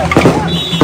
Oh,